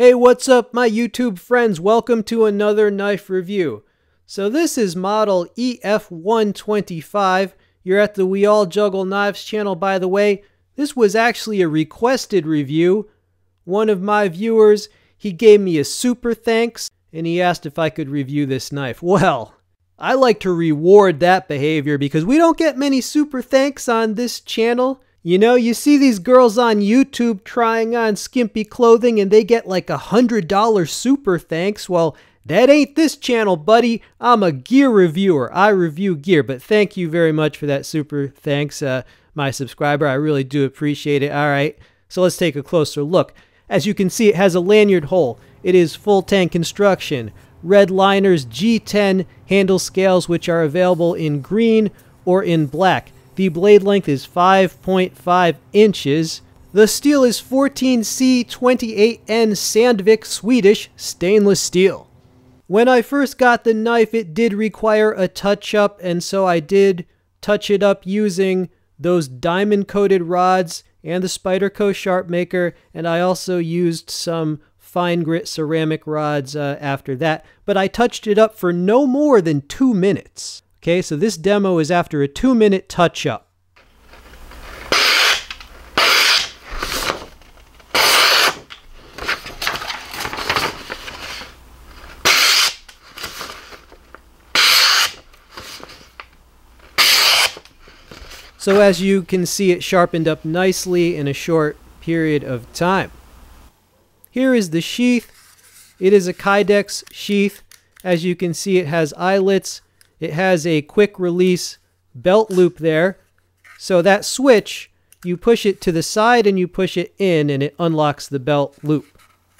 Hey, what's up, my YouTube friends? Welcome to another knife review. So this is model EF125. You're at the We All Juggle Knives channel, by the way. This was actually a requested review. One of my viewers, he gave me a super thanks, and he asked if I could review this knife. Well, I like to reward that behavior because we don't get many super thanks on this channel. You know, you see these girls on YouTube trying on skimpy clothing and they get like a hundred dollar super thanks. Well, that ain't this channel, buddy. I'm a gear reviewer. I review gear, but thank you very much for that super thanks, uh, my subscriber. I really do appreciate it. All right, so let's take a closer look. As you can see, it has a lanyard hole. It is full tang construction. Red liners G10 handle scales, which are available in green or in black. The blade length is 5.5 inches. The steel is 14C28N Sandvik Swedish stainless steel. When I first got the knife, it did require a touch up, and so I did touch it up using those diamond coated rods and the Spyderco Sharpmaker, and I also used some fine grit ceramic rods uh, after that, but I touched it up for no more than two minutes. Okay, so this demo is after a two minute touch up. So as you can see, it sharpened up nicely in a short period of time. Here is the sheath. It is a Kydex sheath. As you can see, it has eyelets it has a quick release belt loop there. So that switch, you push it to the side and you push it in and it unlocks the belt loop.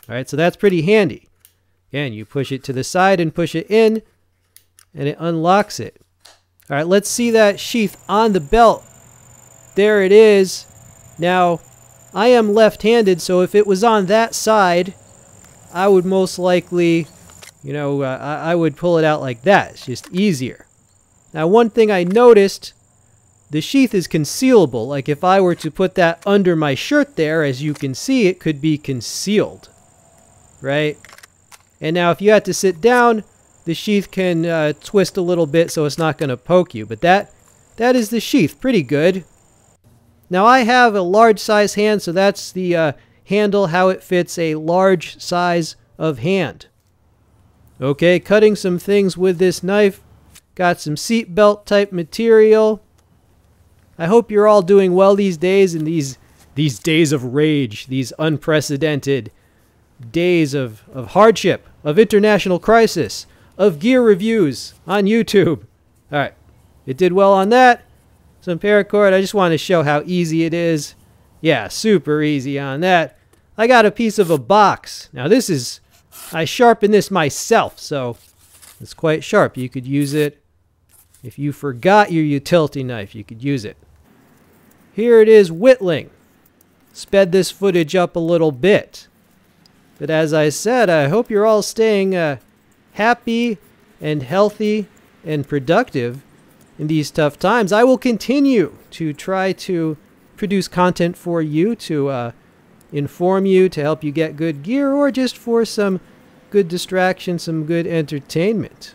All right, so that's pretty handy. Again, you push it to the side and push it in and it unlocks it. All right, let's see that sheath on the belt. There it is. Now, I am left-handed, so if it was on that side, I would most likely you know, uh, I, I would pull it out like that. It's just easier. Now, one thing I noticed, the sheath is concealable. Like if I were to put that under my shirt there, as you can see, it could be concealed, right? And now if you had to sit down, the sheath can uh, twist a little bit so it's not going to poke you. But that, that is the sheath. Pretty good. Now I have a large size hand, so that's the uh, handle, how it fits a large size of hand. Okay, cutting some things with this knife. Got some seatbelt type material. I hope you're all doing well these days in these these days of rage, these unprecedented days of, of hardship, of international crisis, of gear reviews on YouTube. All right, it did well on that. Some paracord. I just want to show how easy it is. Yeah, super easy on that. I got a piece of a box. Now this is I sharpen this myself, so it's quite sharp. You could use it if you forgot your utility knife, you could use it. Here it is whittling. Sped this footage up a little bit. But as I said, I hope you're all staying uh, happy and healthy and productive in these tough times. I will continue to try to produce content for you to uh, inform you, to help you get good gear, or just for some good distraction, some good entertainment.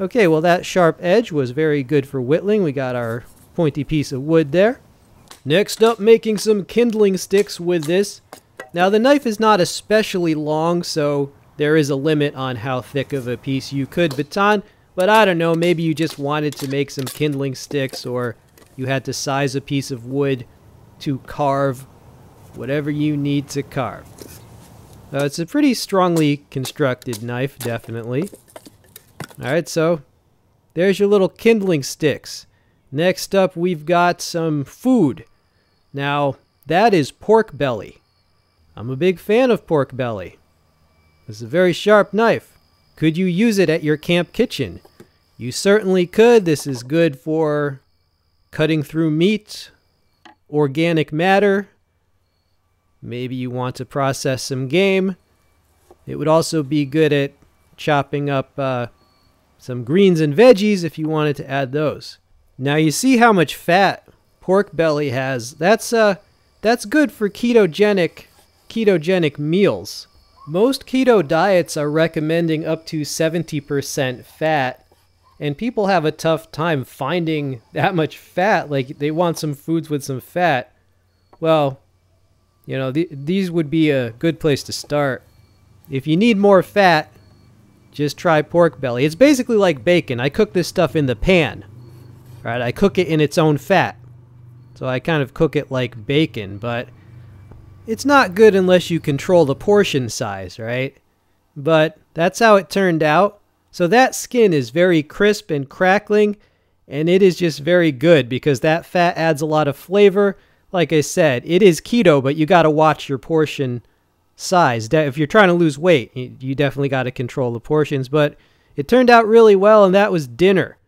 Okay, well that sharp edge was very good for whittling. We got our pointy piece of wood there. Next up, making some kindling sticks with this. Now the knife is not especially long, so there is a limit on how thick of a piece you could baton, but I don't know, maybe you just wanted to make some kindling sticks or you had to size a piece of wood to carve whatever you need to carve. Uh, it's a pretty strongly constructed knife, definitely. Alright, so there's your little kindling sticks. Next up, we've got some food. Now, that is pork belly. I'm a big fan of pork belly. This is a very sharp knife. Could you use it at your camp kitchen? You certainly could. This is good for cutting through meat, organic matter, Maybe you want to process some game. It would also be good at chopping up uh, some greens and veggies if you wanted to add those. Now you see how much fat pork belly has. That's uh that's good for ketogenic ketogenic meals. Most keto diets are recommending up to 70% fat, and people have a tough time finding that much fat. Like, they want some foods with some fat. Well, you know, th- these would be a good place to start. If you need more fat, just try pork belly. It's basically like bacon. I cook this stuff in the pan. Right? I cook it in its own fat. So I kind of cook it like bacon, but it's not good unless you control the portion size, right? But that's how it turned out. So that skin is very crisp and crackling, and it is just very good because that fat adds a lot of flavor. Like I said, it is keto, but you got to watch your portion size. If you're trying to lose weight, you definitely got to control the portions. But it turned out really well, and that was dinner.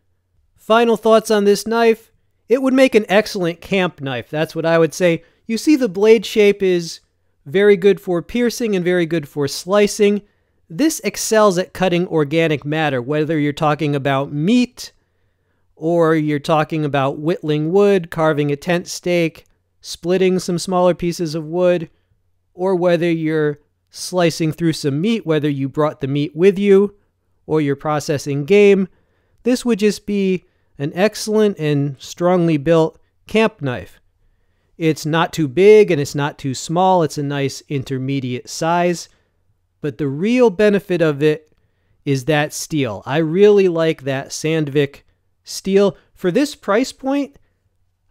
Final thoughts on this knife. It would make an excellent camp knife. That's what I would say. You see the blade shape is very good for piercing and very good for slicing. This excels at cutting organic matter, whether you're talking about meat or you're talking about whittling wood, carving a tent stake, splitting some smaller pieces of wood or whether you're slicing through some meat, whether you brought the meat with you or you're processing game, this would just be an excellent and strongly built camp knife. It's not too big and it's not too small, it's a nice intermediate size. But the real benefit of it is that steel. I really like that Sandvik steel. For this price point,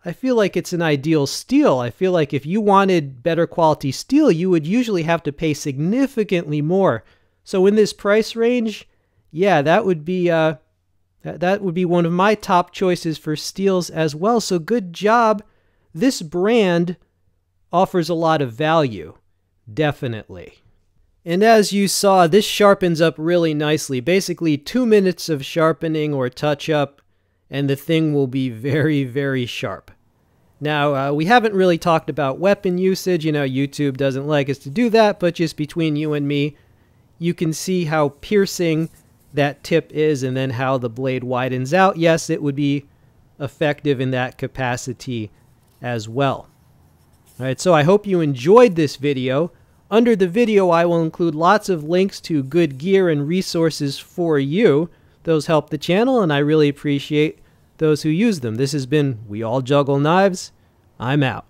I feel like it's an ideal steel. I feel like if you wanted better quality steel, you would usually have to pay significantly more. So in this price range, yeah, that would be uh, that, that would be one of my top choices for steels as well. So good job. This brand offers a lot of value, definitely. And as you saw, this sharpens up really nicely. Basically, two minutes of sharpening or touch up and the thing will be very, very sharp. Now, uh, we haven't really talked about weapon usage. You know, YouTube doesn't like us to do that, but just between you and me, you can see how piercing that tip is and then how the blade widens out. Yes, it would be effective in that capacity as well. All right, so I hope you enjoyed this video. Under the video, I will include lots of links to good gear and resources for you. Those help the channel, and I really appreciate those who use them. This has been We All Juggle Knives. I'm out.